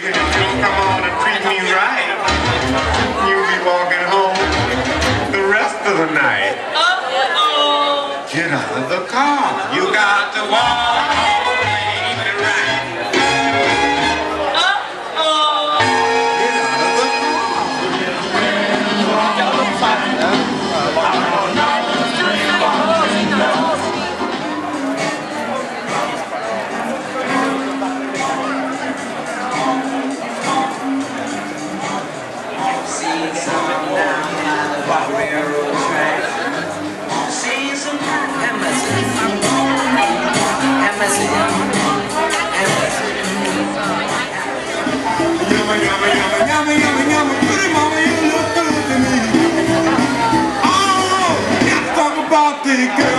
baby, if you don't come on and treat me right, you'll be walking home the rest of the night. Cause railroad track. Some Pretty mama, you look good to me. Oh, girl.